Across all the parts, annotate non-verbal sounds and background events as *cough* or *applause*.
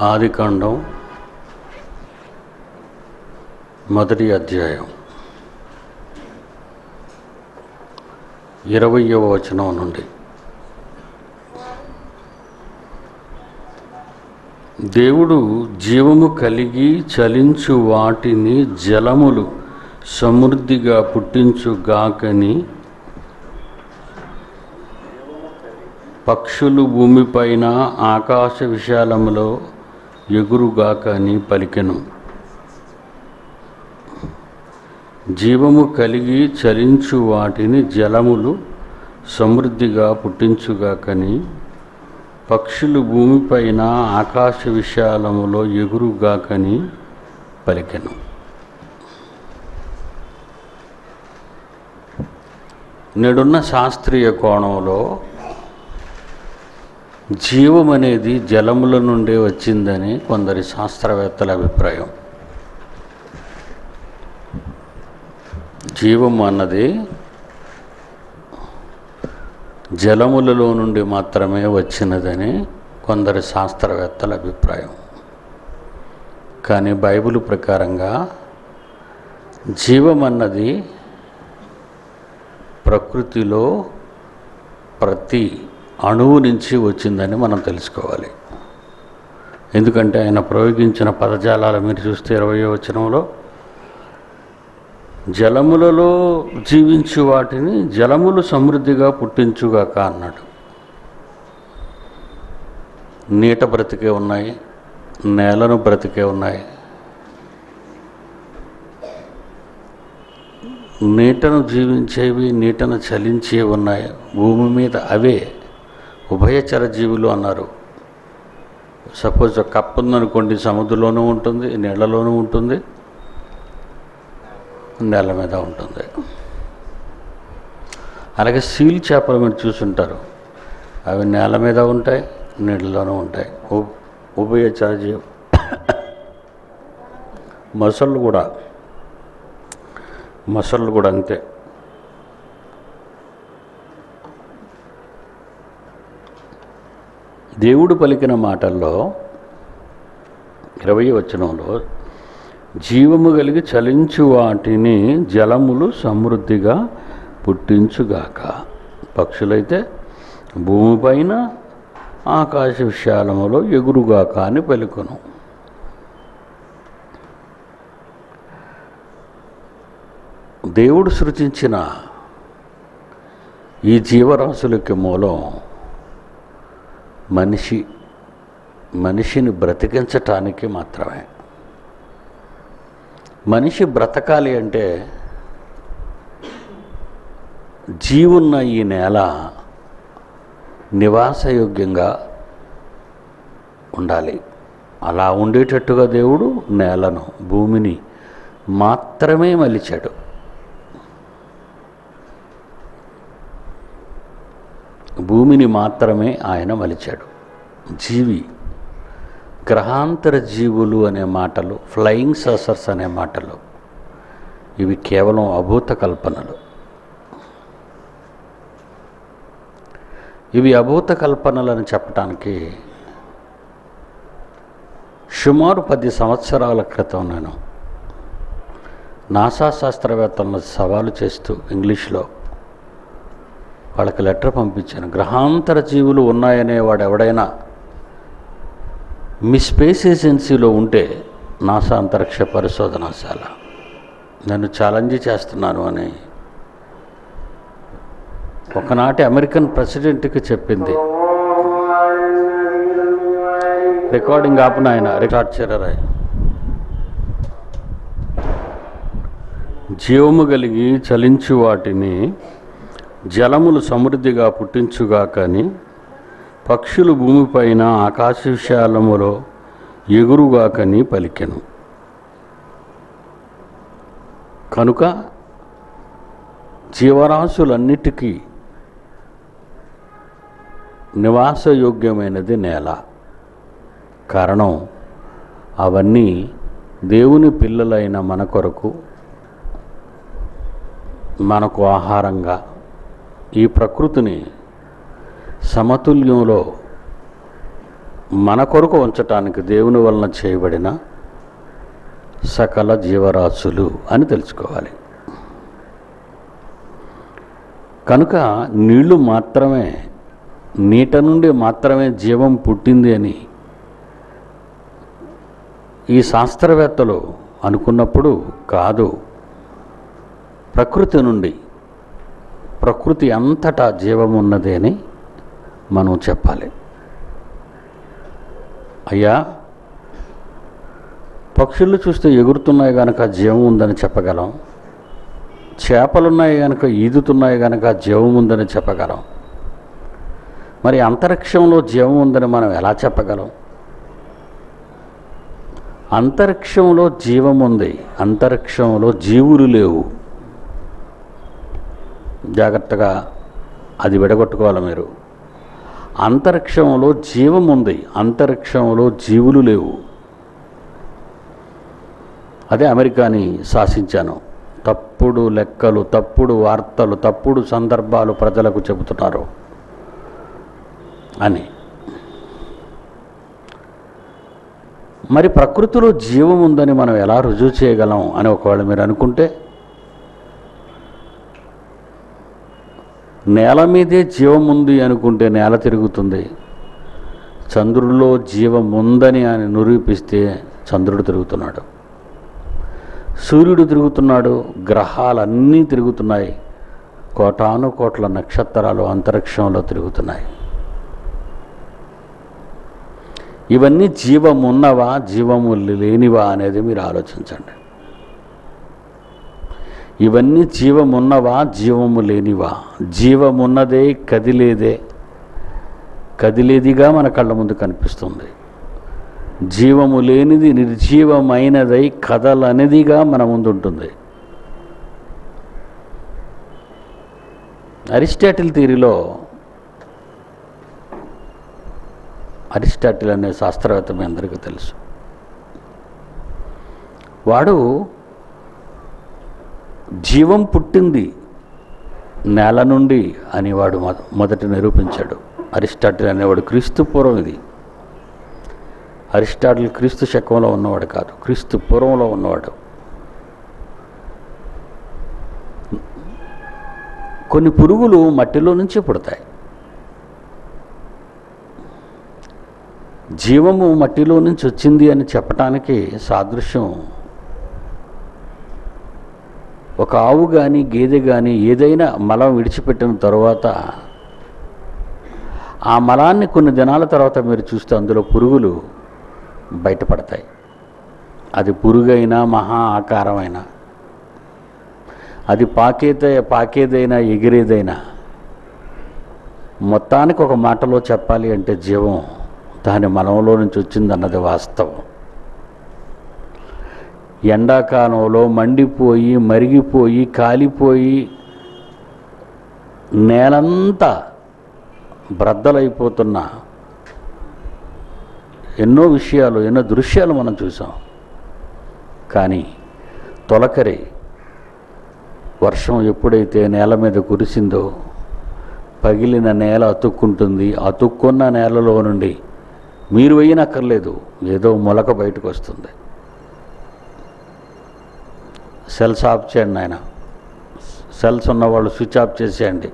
ఆదికాండం మొదటి అధ్యాయం. ఇరవయవ వచనం నుండి. దేవుడు జీవము కలిగి చలించు వాటిని జలములు సమృద్ధిగా పుట్టించుగాకని పక్షులు భూమిపైన ఆకాశ విశాలములో ఎగురుగాకని పలికెను. జీవము కలిగి చలించు వాటిని జలములు సమృద్ధిగా పుట్టించుగాకని పక్షులు భూమిపైన ఆకాశ విశాలములో ఎగురుగాకని పలికెను. నేడున్న శాస్త్రీయ కోణంలో జీవం అనేది జలముల నుండి వచ్చిందని కొందరి శాస్త్రవేత్తల అభిప్రాయం. జీవం అన్నది జలములలో నుండి మాత్రమే వచ్చినదని కొందరి శాస్త్రవేత్తల అభిప్రాయం. కానీ బైబిల్ ప్రకారంగా జీవం అన్నది ప్రకృతిలో ప్రతి అణువు నుంచి వచ్చిందని మనం తెలుసుకోవాలి. ఎందుకంటే ఆయన ప్రయోగించిన పదజాలాలు మీరు చూస్తే ఇరవయో వచనంలో జలములలో జీవించు వాటిని జలములు సమృద్ధిగా పుట్టించుగాక అన్నాడు. నీట బ్రతికే ఉన్నాయి నేలను బ్రతికే ఉన్నాయి. నీటను జీవించేవి నీటను చలించేవి ఉన్నాయి భూమి మీద అవే. ఉభయచర జీవులు అన్నారు. సపోజ్ కప్పు ఉందనుకోండి సముద్రంలోనూ ఉంటుంది నీళ్ళలోనూ ఉంటుంది నేల మీద ఉంటుంది. అలాగే సీల్ చేపలు మీరు చూసుంటారు. అవి నేల మీద ఉంటాయి నీళ్ళలోనూ ఉంటాయి. ఉభయచర జీవు మొసళ్ళు కూడా మొసళ్ళు కూడా అంతే. దేవుడు పలికిన మాటల్లో ఇరవై వచనంలో జీవము కలిగి చలించు వాటిని జలములు సమృద్ధిగా పుట్టించుగాక. పక్షులైతే భూమిపైన ఆకాశ విశాలములో ఎగురుగాక అని పలుకును. దేవుడు సృజించిన ఈ జీవరాశులకి మూలం మనిషి మనిషిని బ్రతికించటానికి మాత్రమే. మనిషి బ్రతకాలి అంటే జీవున్న ఈ నేల నివాసయోగ్యంగా ఉండాలి. అలా ఉండేటట్టుగా దేవుడు నేలను భూమిని మాత్రమే మలిచాడు. భూమిని మాత్రమే ఆయన మలిచాడు జీవి గ్రహాంతర జీవులు అనే మాటలు ఫ్లయింగ్ ససర్స్ అనే మాటలు ఇవి కేవలం అభూత కల్పనలు. ఇవి అభూత కల్పనలని చెప్పటానికి సుమారు పది సంవత్సరాల క్రితం నేను నాసా శాస్త్రవేత్తలను సవాలు చేస్తూ ఇంగ్లీష్లో వాళ్ళకి లెటర్ పంపించాను. గ్రహాంతర జీవులు ఉన్నాయనే వాడు ఎవడైనా మీ స్పేస్ ఏజెన్సీలో ఉంటే నాసా అంతరిక్ష పరిశోధనశాల నన్ను ఛాలెంజ్ చేస్తున్నాను అని ఒకనాటి అమెరికన్ ప్రెసిడెంట్కి చెప్పింది. రికార్డింగ్ ఆపిన ఆయన రికార్డ్ చేయరాయ్ జీవము కలిగి చలించు వాటిని జలములు సమృద్ధిగా పుట్టించుగా కానీ పక్షులు భూమిపైన ఆకాశ విశాలములో ఎగురుగాకని పలికెను. కనుక జీవరాశులన్నిటికీ నివాసయోగ్యమైనది నేల. కారణం అవన్నీ దేవుని పిల్లలైన మన కొరకు మనకు ఆహారంగా ఈ ప్రకృతిని సమతుల్యంలో మన కొరకు ఉంచటానికి దేవుని వలన చేయబడిన సకల జీవరాశులు అని తెలుసుకోవాలి. కనుక నీళ్ళు మాత్రమే నీట నుండి మాత్రమే జీవం పుట్టింది అని ఈ శాస్త్రవేత్తలు అనుకున్నప్పుడు కాదు ప్రకృతి నుండి ప్రకృతి అంతటా జీవం ఉన్నది అని మనం చెప్పాలి. అయ్యా పక్షులు చూస్తే ఎగురుతున్నాయి కనుక జీవం ఉందని చెప్పగలం. చేపలున్నాయి కనుక ఈదుతున్నాయి కనుక జీవం ఉందని చెప్పగలం. మరి అంతరిక్షంలో జీవం ఉందని మనం ఎలా చెప్పగలం? అంతరిక్షంలో జీవం ఉంది అంతరిక్షంలో జీవులు లేవు. జాగ్రత్తగా అది విడగొట్టుకోవాలి మీరు. అంతరిక్షంలో జీవం ఉంది. అంతరిక్షంలో జీవులు లేవు. అదే అమెరికాని శాసించాను. తప్పుడు లెక్కలు తప్పుడు వార్తలు తప్పుడు సందర్భాలు ప్రజలకు చెబుతున్నారు అని. మరి ప్రకృతిలో జీవం ఉందని మనం ఎలా రుజువు చేయగలం అని ఒకవేళ మీరు అనుకుంటే నేల మీదే జీవం ఉంది అనుకుంటే నేల తిరుగుతుంది. చంద్రుడిలో జీవం ఉందని అని నిరూపిస్తే చంద్రుడు తిరుగుతున్నాడు. సూర్యుడు తిరుగుతున్నాడు గ్రహాలన్నీ తిరుగుతున్నాయి. కోటాను కోట్ల నక్షత్రాలు అంతరిక్షంలో తిరుగుతున్నాయి. ఇవన్నీ జీవమున్నవా జీవము లేనివా అనేది మీరు ఆలోచించండి. ఇవన్నీ జీవమున్నవా? జీవము లేనివా? జీవమున్నదే కదిలేదే. కదిలేదిగా మన కళ్ళ ముందు కనిపిస్తుంది. జీవము లేనిది నిర్జీవమైనదై కదలనిదిగా మన ముందు ఉంటుంది అరిస్టాటిల్ థీరీలో అరిస్టాటిల్ అనే శాస్త్రవేత్త మీ అందరికీ తెలుసు. వాడు జీవం పుట్టింది నేల నుండి అని వాడు మొదట నిరూపించాడు. అరిస్టాటిల్ అనేవాడు క్రీస్తు పూర్వం ఇది. అరిస్టాటిల్ క్రీస్తు శకంలో ఉన్నవాడు కాదు క్రీస్తు పూర్వంలో ఉన్నవాడు. కొన్ని పురుగులు మట్టిలో నుంచి పుడతాయి. జీవము మట్టిలో నుంచి వచ్చింది అని చెప్పటానికి సాదృశ్యం ఒక ఆవు కానీ గేదె కానీ ఏదైనా మలం విడిచిపెట్టిన తర్వాత ఆ మలాన్ని కొన్ని దినాల తర్వాత మీరు చూస్తే అందులో పురుగులు బయటపడతాయి. అది పురుగైనా మహా ఆకారమైనా అది పాకేత పాకేదైనా ఎగిరేదైనా మొత్తానికి ఒక మాటలో చెప్పాలి అంటే జీవం దాని మలంలో నుంచి వచ్చిందన్నది వాస్తవం. ఎండాకాలంలో మండిపోయి మరిగిపోయి కాలిపోయి నేలంతా బ్రద్దలైపోతున్న ఎన్నో విషయాలు ఎన్నో దృశ్యాలు మనం చూసాం. కానీ తొలకరి వర్షం ఎప్పుడైతే నేల మీద కురిసిందో పగిలిన నేల అతుక్కుంటుంది. అతుక్కున్న నేలలో నుండి మీరు వేయనక్కర్లేదు ఏదో మొలక బయటకు వస్తుంది. సెల్స్ ఆఫ్ చేయండి ఆయన సెల్స్ ఉన్నవాళ్ళు స్విచ్ ఆఫ్ చేసేయండి.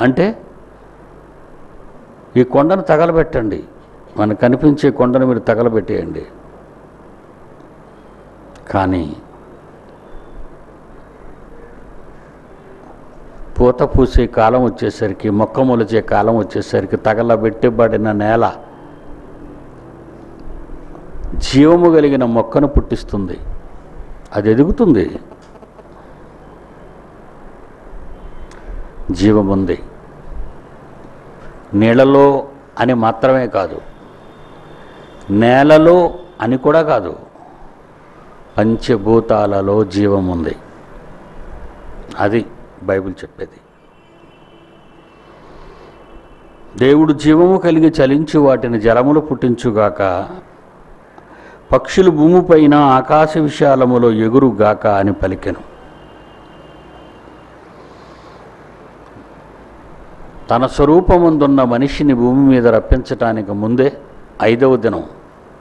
అంటే ఈ కొండను తగలబెట్టండి. మనకు కనిపించే కొండను మీరు తగలబెట్టేయండి. కానీ పూత పూసే కాలం వచ్చేసరికి మొక్క మొలిచే కాలం వచ్చేసరికి తగలబెట్టబడిన నేల జీవము కలిగిన మొక్కను పుట్టిస్తుంది. అది ఎదుగుతుంది. జీవముంది నీళ్ళలో అని మాత్రమే కాదు. నేలలో అని కూడా కాదు. పంచభూతాలలో జీవం ఉంది. అది బైబిల్ చెప్పేది. దేవుడు జీవము కలిగి చలించి వాటిని జలములు పుట్టించుగాక పక్షులు భూమిపైన ఆకాశ విశాలములో ఎగురుగాక అని పలికెను. తన స్వరూపముందున్న మనిషిని భూమి మీద రప్పించటానికి ముందే ఐదవ దినం.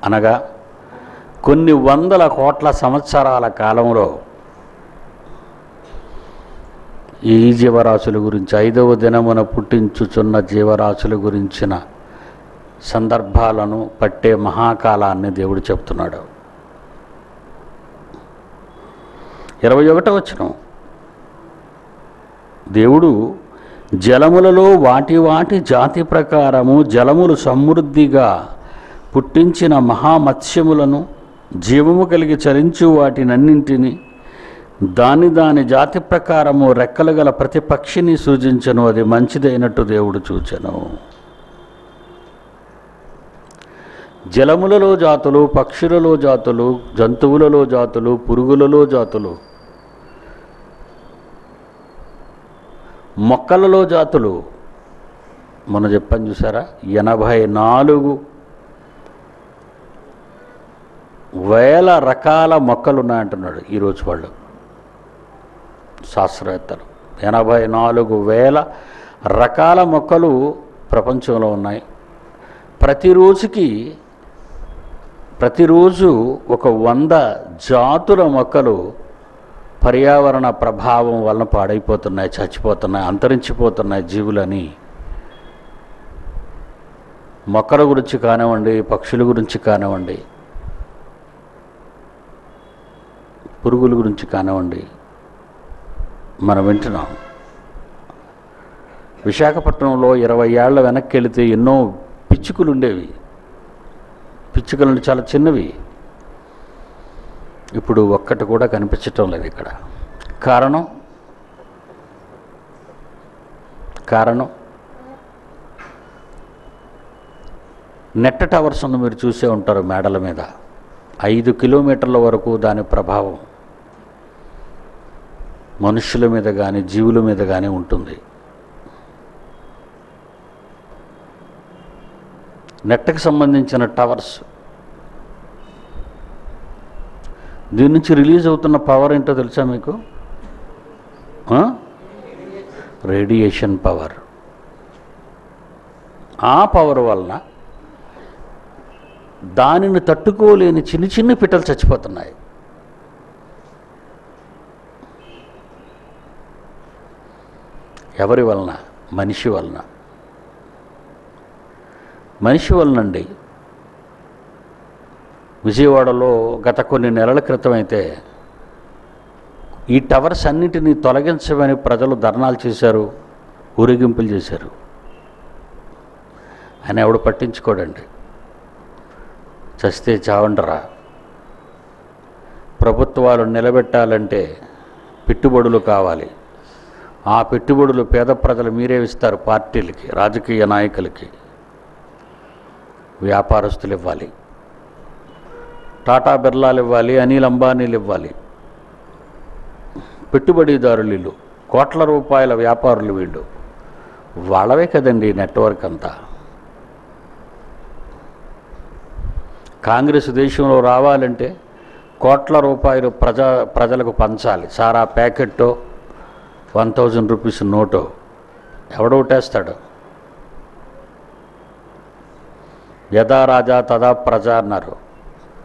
అనగా కొన్ని వందల కోట్ల సంవత్సరాల కాలంలో ఈ జీవరాశుల గురించి ఐదవ దినమున పుట్టించుచున్న జీవరాశుల గురించిన సందర్భాలను పట్టే మహాకాలాన్ని దేవుడు చెప్తున్నాడు. ఇరవై ఒకటో వచ్చిన దేవుడు జలములలో వాటి వాటి జాతి ప్రకారము జలములు సమృద్ధిగా పుట్టించిన మహామత్స్యములను జీవము కలిగి చరించు వాటినన్నింటినీ దాని దాని జాతి ప్రకారము రెక్కలు గల ప్రతి పక్షిని సూచించను అది మంచిదైనట్టు దేవుడు చూచెను. జలములలో జాతులు పక్షులలో జాతులు జంతువులలో జాతులు పురుగులలో జాతులు మొక్కలలో జాతులు. మనం చెప్పాను చూసారా? ఎనభై నాలుగు వేల రకాల మొక్కలు ఉన్నాయంటున్నాడు ఈరోజు వాళ్ళు. శాస్త్రవేత్తలు. ఎనభై నాలుగు వేల రకాల మొక్కలు ప్రపంచంలో ఉన్నాయి. ప్రతిరోజుకి ప్రతిరోజు ఒక వంద జాతుల మొక్కలు పర్యావరణ ప్రభావం వలన పాడైపోతున్నాయి చచ్చిపోతున్నాయి అంతరించిపోతున్నాయి జీవులని. మొక్కల గురించి కానివ్వండి పక్షుల గురించి కానివ్వండి పురుగుల గురించి కానివ్వండి మనం వింటున్నాం. విశాఖపట్నంలో ఇరవై ఏళ్ళ వెనక్కి వెళితే ఎన్నో పిచ్చుకలు ఉండేవి పిచ్చుకలు చాలా చిన్నవి. ఇప్పుడు ఒక్కటి కూడా కనిపించటం లేదు ఇక్కడ. కారణం? కారణం? నెట్ టవర్స్ ఉంది మీరు చూసే ఉంటారు మేడల మీద. ఐదు కిలోమీటర్ల వరకు దాని ప్రభావం. మనుషుల మీద కానీ జీవుల మీద కానీ ఉంటుంది. నెట్కి సంబంధించిన టవర్స్. దీని నుంచి రిలీజ్ అవుతున్న పవర్ ఏంటో తెలుసా మీకు? Radiation power. ఆ పవర్ వలన దానిని తట్టుకోలేని చిన్న చిన్న పిట్టలు చచ్చిపోతున్నాయి. ఎవరి వలన? మనిషి వలన. మనిషి వలనండి. విజయవాడలో గత కొన్ని నెలల క్రితం అయితే ఈ టవర్స్ అన్నింటినీ తొలగించమని ప్రజలు ధర్నాలు చేశారు ఊరేగింపులు చేశారు. ఆయన ఎవడు పట్టించుకోడండి. చస్తే చావండరా. ప్రభుత్వాలు నిలబెట్టాలంటే పెట్టుబడులు కావాలి. ఆ పెట్టుబడులు పేద ప్రజలు మీరే ఇస్తారు పార్టీలకి రాజకీయ నాయకులకి. వ్యాపారస్తులు ఇవ్వాలి టాటా బిర్లాలు ఇవ్వాలి అనిల్ అంబానీలు ఇవ్వాలి పెట్టుబడిదారులు వీళ్ళు కోట్ల రూపాయల వ్యాపారులు వీళ్ళు. వాళ్ళవే కదండి నెట్వర్క్ అంతా. కాంగ్రెస్ దేశంలో రావాలంటే కోట్ల రూపాయలు ప్రజా ప్రజలకు పంచాలి. సారా ప్యాకెట్టో వన్ థౌజండ్ రూపీస్ నోటో ఎవడోటేస్తాడు యథా రాజా తదా ప్రజ అన్నారు.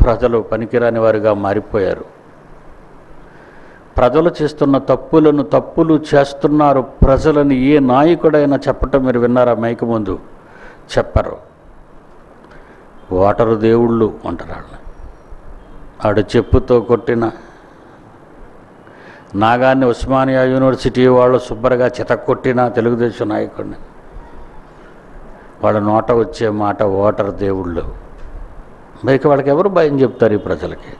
ప్రజలు పనికిరాని వారిగా మారిపోయారు. ప్రజలు చేస్తున్న తప్పులను తప్పులు చేస్తున్నారు. ప్రజలని ఏ నాయకుడైనా చెప్పటం మీరు విన్నారా మైక ముందు? చెప్పరు. వాటరు దేవుళ్ళు అంటారు వాళ్ళని ఆడు చెప్పుతో కొట్టిన నాగాన్ని ఉస్మానియా యూనివర్సిటీ వాళ్ళు శుభ్రగా చితక్కొట్టిన తెలుగుదేశం నాయకుడిని. వాళ్ళ నోట వచ్చే మాట ఓటర్ దేవుళ్ళు. మరి ఇక వాళ్ళకి ఎవరు భయం చెప్తారు ఈ ప్రజలకి?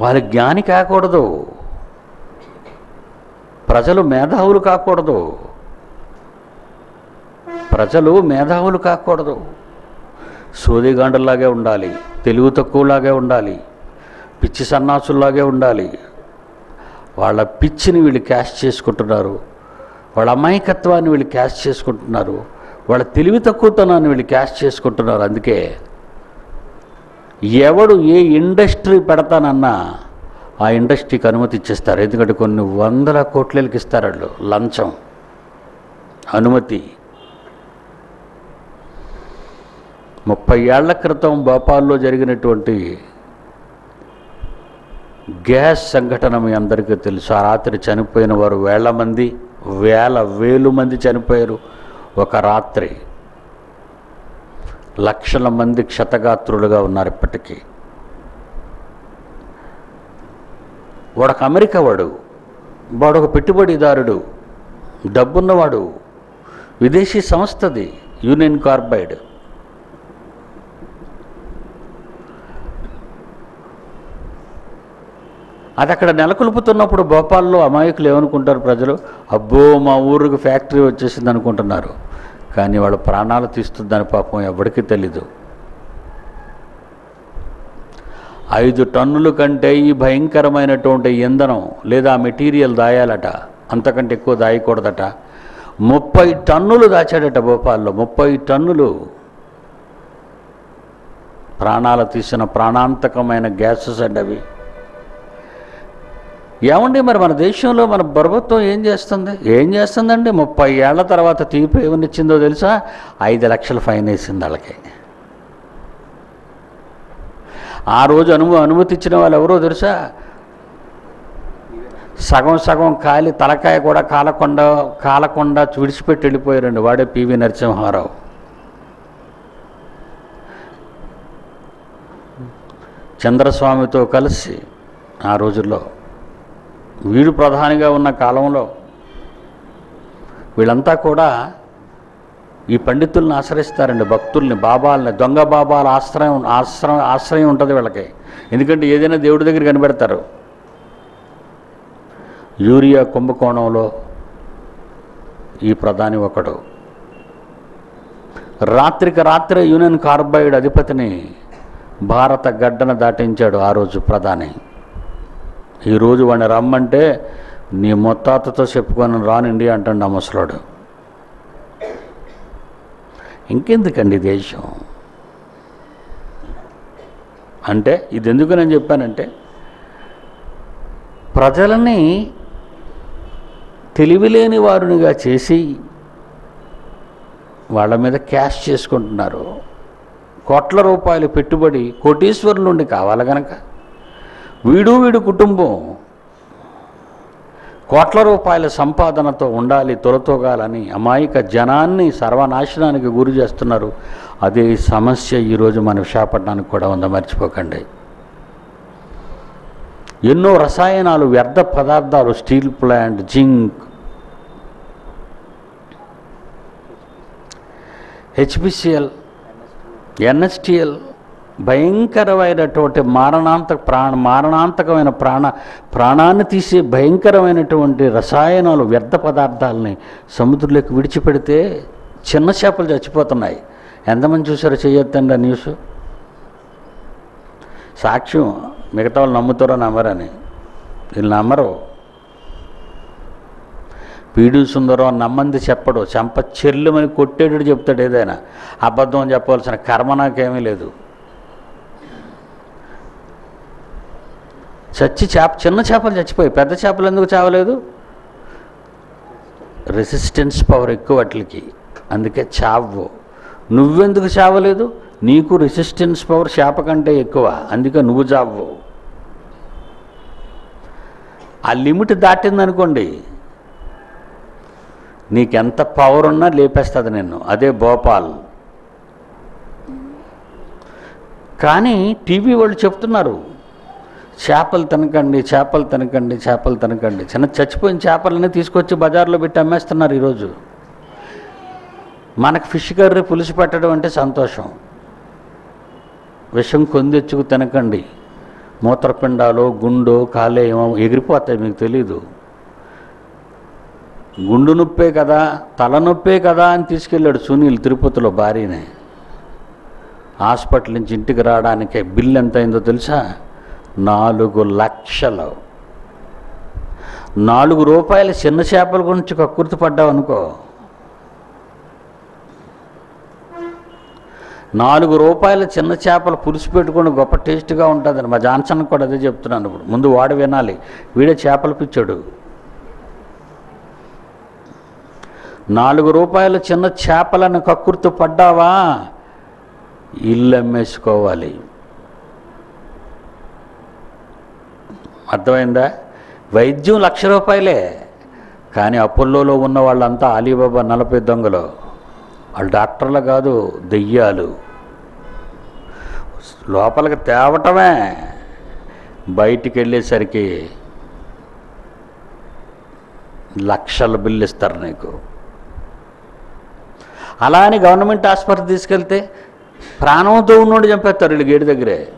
వాళ్ళ జ్ఞాని కాకూడదు. ప్రజలు మేధావులు కాకూడదు. ప్రజలు మేధావులు కాకూడదు. సోదిగాండల్లాగే ఉండాలి తెలివి తక్కువలాగే ఉండాలి పిచ్చి సన్నాసుల్లాగే ఉండాలి. వాళ్ళ పిచ్చిని వీళ్ళు క్యాష్ చేసుకుంటున్నారు. వాళ్ళ అమాయకత్వాన్ని వీళ్ళు క్యాష్ చేసుకుంటున్నారు వాళ్ళ తెలివి తక్కువతనాన్ని వీళ్ళు క్యాష్ చేసుకుంటున్నారు. అందుకే ఎవడు ఏ ఇండస్ట్రీ పెడతానన్నా ఆ ఇండస్ట్రీకి అనుమతి ఇచ్చేస్తారు. ఎందుకంటే కొన్ని వందల కోట్లకి ఇస్తారు వాళ్ళు. లంచం అనుమతి. ముప్పై ఏళ్ళ క్రితం భోపాల్లో జరిగినటువంటి గ్యాస్ సంఘటన మీ అందరికీ తెలుసు. ఆ రాత్రి చనిపోయిన వారు వేల మంది. వేల వేలు మంది చనిపోయారు ఒక రాత్రి. లక్షల మంది క్షతగాత్రులుగా ఉన్నారు ఇప్పటికీ. వాడొక అమెరికా వాడు వాడొక పెట్టుబడిదారుడు డబ్బున్నవాడు విదేశీ సంస్థది యూనియన్ కార్బైడ్. అది అక్కడ నెలకొల్పుతున్నప్పుడు భోపాల్లో అమాయకులు ఏమనుకుంటారు ప్రజలు? అబ్బో మా ఊరికి ఫ్యాక్టరీ వచ్చేసింది అనుకుంటున్నారు. కానీ వాళ్ళ ప్రాణాలు తీస్తుందని పాపం ఎవరికీ తెలీదు. ఐదు టన్నుల కంటే ఈ భయంకరమైనటువంటి ఇంధనం లేదా మెటీరియల్ దాయాలట. అంతకంటే ఎక్కువ దాయకూడదట. ముప్పై టన్నులు దాచాడట భోపాల్లో. ముప్పై టన్నులు. ప్రాణాలు తీసిన ప్రాణాంతకమైన గ్యాసెస్ అండి అవి. ఏమండి మరి మన దేశంలో మన ప్రభుత్వం ఏం చేస్తుంది? ఏం చేస్తుందండి? ముప్పై ఏళ్ళ తర్వాత తీర్పు ఏమనిచ్చిందో తెలుసా? ఐదు లక్షల ఫైన్ వేసింది వాళ్ళకి. ఆ రోజు అనుము అనుమతి ఇచ్చిన వాళ్ళు ఎవరో తెలుసా? సగం సగం కాలి తలకాయ కూడా కాలకుండా కాలకుండా విడిచిపెట్టి వెళ్ళిపోయారండి. వాడే పివి నరసింహారావు. చంద్రస్వామితో కలిసి ఆ రోజుల్లో వీడు ప్రధానిగా ఉన్న కాలంలో వీళ్ళంతా కూడా ఈ పండితుల్ని ఆశ్రయిస్తారండి భక్తుల్ని బాబాలని దొంగ బాబాల ఆశ్రయం ఆశ్రయం ఆశ్రయం ఉంటుంది వీళ్ళకి. ఎందుకంటే ఏదైనా దేవుడి దగ్గర కనిపెడతారు. యూరియా కుంభకోణంలో ఈ ప్రధాని ఒకడు. రాత్రికి రాత్రే యూనియన్ కార్బైడ్ అధిపతిని భారత గడ్డన దాటించాడు ఆ రోజు ప్రధాని. ఈరోజు వాడిని రమ్మంటే నీ మొత్తాతతో చెప్పుకొని రానండి అంటాడు ఆ ముసలాడు. ఇంకెందుకండి దేశం? అంటే ఇది ఎందుకు నేను చెప్పానంటే ప్రజలని తెలివిలేని వారునిగా చేసి వాళ్ళ మీద క్యాష్ చేసుకుంటున్నారు. కోట్ల రూపాయలు పెట్టుబడి కోటీశ్వరుల నుండి కావాలి కనుక వీడు వీడు కుటుంబం. కోట్ల రూపాయల సంపాదనతో ఉండాలి తొలతోగాలని అమాయక జనాన్ని సర్వనాశనానికి గురి చేస్తున్నారు. అదే సమస్య ఈరోజు మన విశాఖపట్నానికి కూడా ఉందా మర్చిపోకండి. ఎన్నో రసాయనాలు వ్యర్థ పదార్థాలు steel plant zinc HPCL NSTL భయంకరమైనటువంటి మారణాంతక ప్రాణ మారణాంతకమైన ప్రాణ ప్రాణాన్ని తీసే భయంకరమైనటువంటి రసాయనాలు వ్యర్థ పదార్థాలని సముద్రంలోకి విడిచిపెడితే చిన్న చేపలు చచ్చిపోతున్నాయి. ఎంతమంది చూసారో చేయొద్దండి ఆ న్యూస్? సాక్ష్యం మిగతా వాళ్ళు నమ్ముతారో నమ్మరని. వీళ్ళు నమ్మరు. పీడీ సుందరం నమ్మంది చెప్పడు. చెంప చెల్లుమని కొట్టేటట్టు చెప్తాడు ఏదైనా. అబద్ధం చెప్పవలసిన కర్మ నాకేమీ లేదు. చచ్చి చేప చిన్న చేపలు చచ్చిపోయి పెద్ద చేపలు ఎందుకు చావలేదు? రెసిస్టెన్స్ పవర్ ఎక్కువ వాటికి. అందుకే చావు. నువ్వెందుకు చావలేదు? నీకు రెసిస్టెన్స్ పవర్ చేప కంటే ఎక్కువ. అందుకే నువ్వు చావు. ఆ లిమిట్ దాటిందనుకోండి నీకెంత పవర్ ఉన్నా లేపేస్తుంది నిన్ను. అదే భోపాల్. కానీ టీవీ వాళ్ళు చెప్తున్నారు చేపలు తినకండి చేపలు తినకండి చేపలు తినకండి. చిన్న చచ్చిపోయిన చేపలని తీసుకొచ్చి బజార్లో పెట్టి అమ్మేస్తున్నారు ఈరోజు. మనకు ఫిష్ కర్రీ పులుసు పెట్టడం అంటే సంతోషం. విషం కొందెచ్చుకు తినకండి. మూత్రపిండాలు గుండో కాలేయమో ఎగిరిపోతాయి మీకు తెలీదు. గుండు నొప్పే కదా తలనొప్పే కదా అని తీసుకెళ్ళాడు సునీల్ తిరుపతిలో భార్యనే. హాస్పిటల్ నుంచి ఇంటికి రావడానికి బిల్ ఎంత అయిందో తెలుసా? నాలుగు లక్షలు. నాలుగు రూపాయల చిన్న చేపల గురించి కక్కుర్తి పడ్డావు అనుకో. నాలుగు రూపాయల చిన్న చేపలు పులుసు పెట్టుకుని గొప్ప టేస్ట్గా ఉంటుందని మా జాన్సన్ కూడా అదే చెప్తున్నాను ఇప్పుడు. ముందు వాడు వినాలి. వీడే చేపలు పిచ్చాడు. నాలుగు రూపాయల చిన్న చేపలను కక్కుర్తు పడ్డావా? ఇల్లు అమ్మేసుకోవాలి. అర్థమైందా? వైద్యం లక్ష రూపాయలే. కానీ అప్పుల్లోలో ఉన్న వాళ్ళంతా అలీబాబా నలభై దొంగలు. వాళ్ళు డాక్టర్లు కాదు దెయ్యాలు. లోపలికి తేవటమే. బయటికి వెళ్ళేసరికి లక్షల బిల్లు ఇస్తారు నీకు. అలా అని గవర్నమెంట్ హాస్పిటల్ తీసుకెళ్తే ప్రాణంతో ఉన్నోడు చంపేస్తారు వీళ్ళు గేటు దగ్గరే.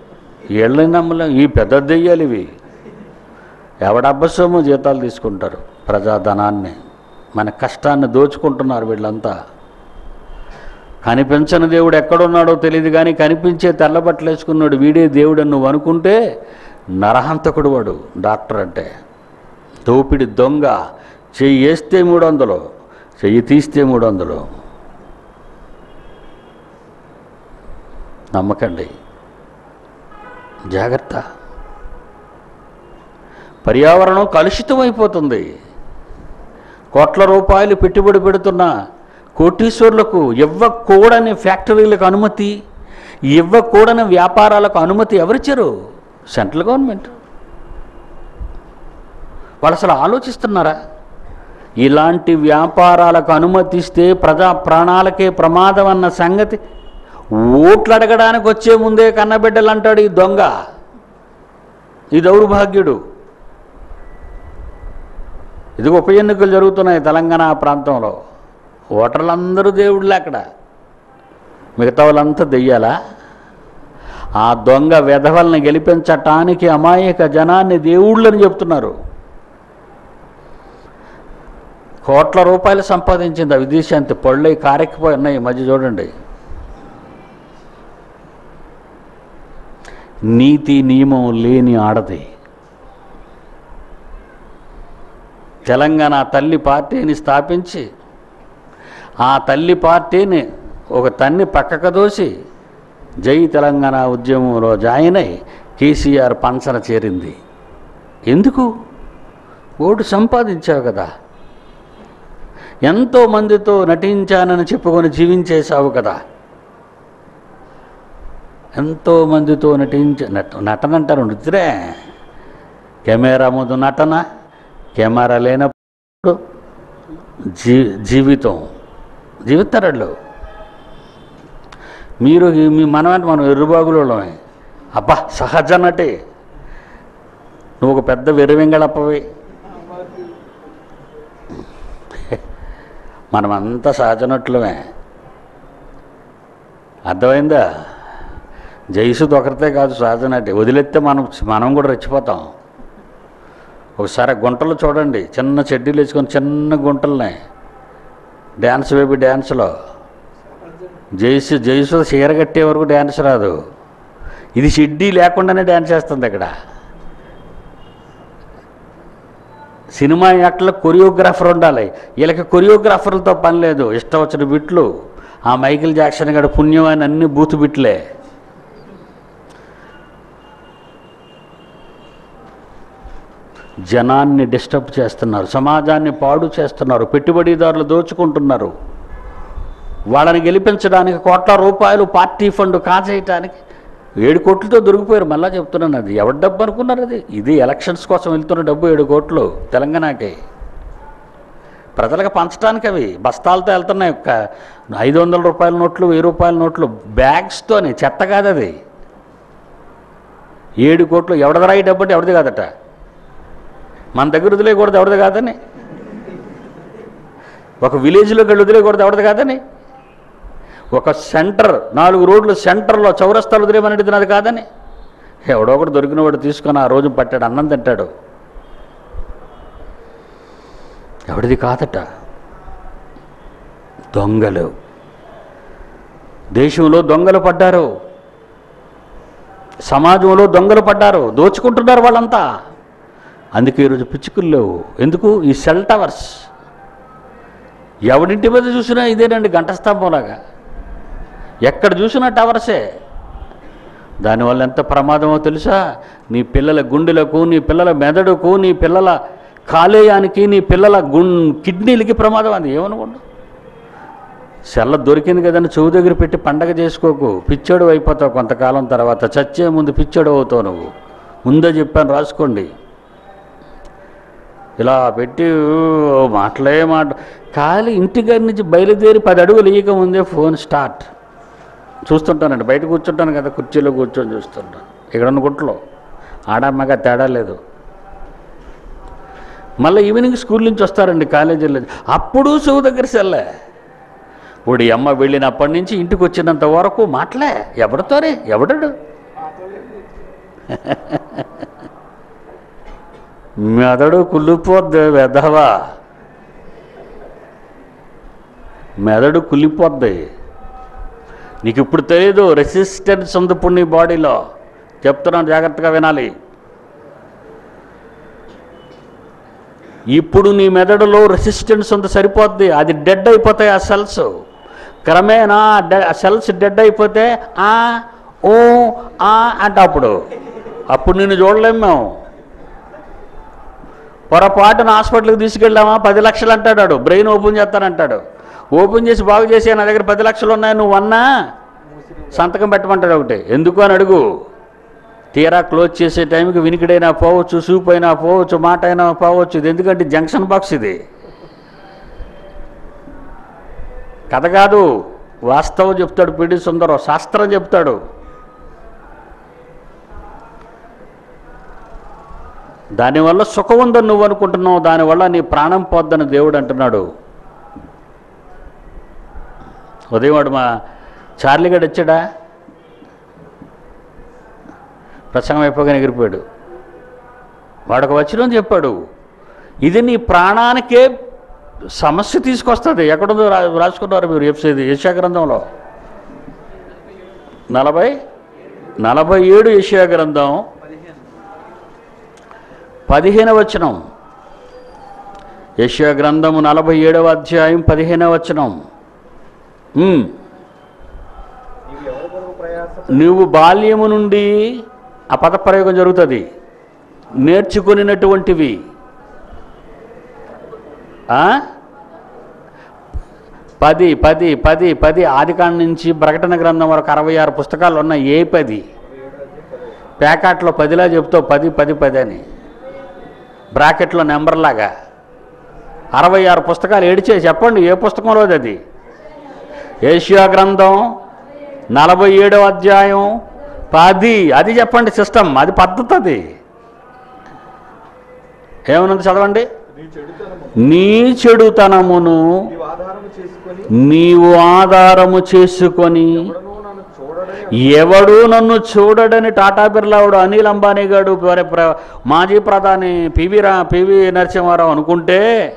వీళ్ళని నమ్మలేం? ఈ పెద్ద దెయ్యాలు ఇవి. ఎవడబ్బసోమో జీతాలు తీసుకుంటారు? ప్రజాధనాన్ని. మన కష్టాన్ని దోచుకుంటున్నారు వీళ్ళంతా. కనిపించని దేవుడు ఎక్కడున్నాడో తెలియదు కానీ కనిపించే తెల్లబట్టలు వేసుకున్నాడు వీడే దేవుడు నువ్వు అనుకుంటే నరహంతకుడు వాడు డాక్టర్ అంటే. దోపిడి దొంగ. చెయ్యి వేస్తే మూడు వందలు చెయ్యి తీస్తే మూడు వందలు నమ్మకండి. జాగ్రత్త. పర్యావరణం కలుషితం అయిపోతుంది కోట్ల రూపాయలు పెట్టుబడి పెడుతున్న కోటీశ్వరులకు ఇవ్వకూడని ఫ్యాక్టరీలకు అనుమతి ఇవ్వకూడని వ్యాపారాలకు అనుమతి ఎవరిచ్చారు సెంట్రల్ గవర్నమెంట్. వాళ్ళు అసలు ఆలోచిస్తున్నారా? ఇలాంటి వ్యాపారాలకు అనుమతిస్తే ప్రజా ప్రాణాలకే ప్రమాదం అన్న సంగతి ఓట్లు అడగడానికి వచ్చే ముందే కన్నబిడ్డలు అంటాడు ఈ దొంగ. ఈ దౌర్భాగ్యుడు. ఇది ఉప ఎన్నికలు జరుగుతున్నాయి తెలంగాణ ప్రాంతంలో. ఓటర్లందరూ దేవుళ్ళే అక్కడ. మిగతా వాళ్ళంతా దెయ్యాలా? ఆ దొంగ వెధవల్ని గెలిపించటానికి అమాయక జనాన్ని దేవుళ్ళని చెప్తున్నారు. కోట్ల రూపాయలు సంపాదించింది ఆ విదేశాంతి పళ్ళై కారెక్కిపోయి ఉన్నాయి మధ్య చూడండి. నీతి నియమం లేని ఆడది. తెలంగాణ తల్లి పార్టీని స్థాపించి ఆ తల్లి పార్టీని ఒక తన్ని పక్కకు దోసి జై తెలంగాణ ఉద్యమంలో జాయిన్ అయి కేసీఆర్ పంచన చేరింది. ఎందుకు? ఓటు సంపాదించావు కదా. ఎంతో మందితో నటించానని చెప్పుకొని జీవించేశావు కదా. ఎంతో మందితో నటించ నట నటన అంటారు నృత్యరే కెమెరా ముందు నటన. కెమెరా లేనప్పుడు జీ జీవితం జీవితారు మీరు మీ మనమంటే మనం ఎర్రుబాగులోమే అబ్బా సహజ నటే నువ్వు ఒక పెద్ద వెర్రివెంగళప్పవి. మనమంతా సహజనట్లమే. అర్థమైందా? జైసు ఒకరితే కాదు సహజనటి. వదిలేస్తే మనం మనం కూడా రెచ్చిపోతాం. ఒకసారి గుంటలు చూడండి. చిన్న చెడ్డీలు వేసుకొని చిన్న గుంటలునే. Dance baby డ్యాన్స్లో. జైసు జైసు చీర కట్టే వరకు డ్యాన్స్ రాదు. ఇది షెడ్డీ లేకుండానే డ్యాన్స్ చేస్తుంది ఇక్కడ. సినిమా యాక్టర్లో కొరియోగ్రాఫర్ ఉండాలి. వీళ్ళకి కొరియోగ్రాఫర్లతో పని లేదు. ఇష్టం వచ్చిన బిట్లు. ఆ మైకిల్ జాక్సన్ గడ పుణ్యం అని అన్ని బూతు బిట్లే. జనాన్ని డిస్టర్బ్ చేస్తున్నారు సమాజాన్ని పాడు చేస్తున్నారు పెట్టుబడిదారులు దోచుకుంటున్నారు. వాళ్ళని గెలిపించడానికి కోట్ల రూపాయలు పార్టీ ఫండ్ కాజేయటానికి ఏడు కోట్లతో దొరికిపోయారు. మళ్ళా చెప్తున్నాను అది ఎవరి డబ్బు అనుకున్నారు అది? ఇది ఎలక్షన్స్ కోసం వెళ్తున్న డబ్బు ఏడు కోట్లు తెలంగాణకి. ప్రజలకు పంచడానికి అవి బస్తాలతో వెళ్తున్నాయి. ఒక ఐదు వందల రూపాయల నోట్లు వెయ్యి రూపాయల నోట్లు బ్యాగ్స్తోనే చెత్త కాదు అది. ఏడు కోట్లు ఎవడదరా ఈ డబ్బు అంటే ఎవరిది కాదట? మన దగ్గర వదిలేయకూడదు ఎవరిది కాదని. ఒక విలేజ్లోకి వెళ్ళి వదిలేయకూడదు ఎవరిది కాదని. ఒక సెంటర్ నాలుగు రోడ్లు సెంటర్లో చౌరస్తాలు వదిలేమనేది నాది కాదని. ఎవడో ఒకటి దొరికిన వాడు తీసుకొని ఆ రోజు పట్టాడు అన్నం తింటాడు. ఎవడిది కాదట? దొంగలు. దేశంలో దొంగలు పడ్డారు. సమాజంలో దొంగలు పడ్డారు. దోచుకుంటున్నారు వాళ్ళంతా. అందుకే ఈరోజు పిచ్చుకులు లేవు. ఎందుకు? ఈ సెల్ టవర్స్. ఎవడింటి మీద చూసినా ఇదేనండి గంట స్తంభంలాగా ఎక్కడ చూసినా టవర్సే. దానివల్ల ఎంత ప్రమాదమో తెలుసా? నీ పిల్లల గుండెలకు నీ పిల్లల మెదడుకు నీ పిల్లల కాలేయానికి నీ పిల్లల గుం కిడ్నీలకి ప్రమాదం అది. ఏమనుకోండి సెల్ల దొరికింది కదని చెవు దగ్గర పెట్టి పండగ చేసుకోకు. పిచ్చోడు అయిపోతావు కొంతకాలం తర్వాత. చచ్చే ముందు పిచ్చోడు అవుతావు నువ్వు. ముందే చెప్పాను రాసుకోండి. ఇలా పెట్టి మాటలే మాట. ఖాళీ ఇంటికాడి నుంచి బయలుదేరి పది అడుగులు ఇయ్యక ముందే ఫోన్ స్టార్ట్. చూస్తుంటానండి బయట కూర్చుంటాను కదా కుర్చీలో కూర్చొని చూస్తుంటాను ఇక్కడ ఉన్న గుట్లో ఆడమ్మగా తేడా లేదు. మళ్ళీ ఈవినింగ్ స్కూల్ నుంచి వస్తారండి కాలేజీలో అప్పుడు చెవు దగ్గర సెల్లే. ఇప్పుడు ఈ అమ్మ వెళ్ళినప్పటి నుంచి ఇంటికి వచ్చినంత వరకు మాటలే. ఎవరితోరే ఎవడడు? మెదడు కుళ్ళిపోద్ది వెధవా. మెదడు కుళ్ళిపోద్ది. నీకు ఇప్పుడు తెలియదు రెసిస్టెన్స్ ఉంది ఇప్పుడు నీ బాడీలో. చెప్తున్నాను జాగ్రత్తగా వినాలి. ఇప్పుడు నీ మెదడులో రెసిస్టెన్స్ ఉంది సరిపోద్ది అది డెడ్ అయిపోతాయి ఆ సెల్స్ క్రమేణా ఆ సెల్స్ డెడ్ అయిపోతే ఆ ఓ ఆ అంటే అప్పుడు. అప్పుడు నిన్ను చూడలేము మేము. పొరపాటున హాస్పిటల్కి తీసుకెళ్ళామా పది లక్షలు అంటాడు బ్రెయిన్ ఓపెన్ చేస్తానంటాడు. ఓపెన్ చేసి బాగు చేసి నా దగ్గర పది లక్షలు ఉన్నాయి నువ్వు అన్నా? సంతకం పెట్టమంటాడు ఒకటి. ఎందుకు అని అడుగు. తీరా క్లోజ్ చేసే టైంకి వినికిడైనా పోవచ్చు సూప్ అయినా పోవచ్చు మాట అయినా పోవచ్చు. ఇది ఎందుకంటే జంక్షన్ బాక్స్ ఇది. కథ కాదు. వాస్తవం చెప్తాడు పిడి సుందరం. శాస్త్రం చెప్తాడు. దానివల్ల సుఖం ఉందని నువ్వు అనుకుంటున్నావు దానివల్ల నీ ప్రాణం పోద్దని దేవుడు అంటున్నాడు. ఉదయం వాడు మా చార్లీగడ్ వచ్చాడా? ప్రసంగం అయిపోగానే ఎగిరిపోయాడు. వాడు వచ్చిన చెప్పాడు ఇది నీ ప్రాణానికే సమస్య తీసుకొస్తుంది. ఎక్కడుందో రా రాసుకున్నారు మీరు ఎప్సేది యశా గ్రంథంలో. నలభై నలభై ఏడు యశా గ్రంథం. పదిహేన వచనం. యశ్యా గ్రంథము నలభై ఏడవ అధ్యాయం పదిహేనవ వచనం. నువ్వు బాల్యము నుండి ఆ పదప్రయోగం జరుగుతుంది. నేర్చుకునినటువంటివి. పది పది పది పది. ఆదికాండ నుంచి ప్రకటన గ్రంథం వరకు అరవై ఆరు పుస్తకాలు ఉన్నాయి. ఏ పది? పేకాట్లో పదిలా చెప్తావు. పది పది పది అని. బ్రాకెట్లో నెంబర్ లాగా అరవై ఆరు పుస్తకాలు ఏడిచే చెప్పండి ఏ పుస్తకంలోది అది ఏషియా గ్రంథం నలభై ఏడవ అధ్యాయం పది అది చెప్పండి సిస్టమ్ అది పద్ధతి అది. ఏమనుంది చదవండి? నీ చెడుతనమును నీవు ఆధారము చేసుకొని నీవు ఆధారము చేసుకొని ఎవడనో నన్ను చూడడని ఎవడు నన్ను చూడడని టాటా బిర్లావుడు అనిల్ అంబానీ గారు ప్ర- మాజీ ప్రధాని పివి రా పివి నరసింహారావు అనుకుంటే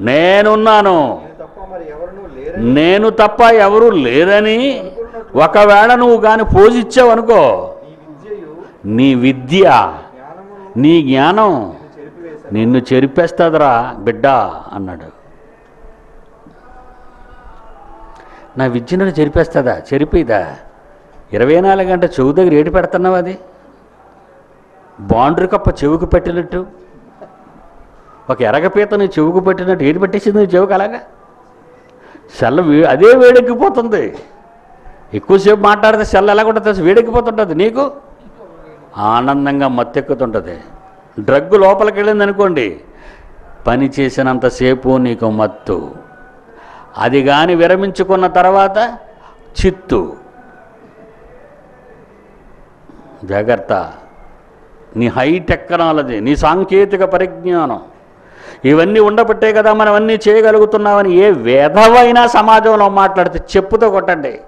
నేనున్నాను. నేను తప్ప నేను తప్ప ఎవరు లేరని ఒకవేళ నువ్వు కానీ పోజిచ్చావు అనుకో నీ విద్య నీ జ్ఞానం నిన్ను చెరిపేస్తుందిరా బిడ్డ అన్నాడు. నా విద్య నన్ను చెరిపేస్తుందా? చెరిపిదా? ఇరవై నాలుగు గంట చెవు దగ్గర ఏటి పెడుతున్నావు అది? బాండ్రి కప్ప చెవుకు పెట్టినట్టు. ఒక ఎరగపీతని చెవుకు పెట్టినట్టు ఏటి పెట్టేసింది చెవుకు అలాగా? సెల్ల వే అదే వేడెక్కిపోతుంది. ఎక్కువసేపు మాట్లాడితే సెల్ల ఎలా కూడా తెలుసు వేడెక్కిపోతుంటుంది నీకు? ఆనందంగా మత్తెక్కుతుంటుంది. డ్రగ్ లోపలికి వెళ్ళింది అనుకోండి పని చేసినంతసేపు నీకు మత్తు. అది కానీ విరమించుకున్న తర్వాత చిత్తు. జాగ్రత్త. నీ హై టెక్నాలజీ నీ సాంకేతిక పరిజ్ఞానం. ఇవన్నీ ఉండబట్టే కదా మనం అన్నీ చేయగలుగుతున్నామని ఏ వెధవైనా సమాజంలో మాట్లాడితే చెప్పుతో కొట్టండి.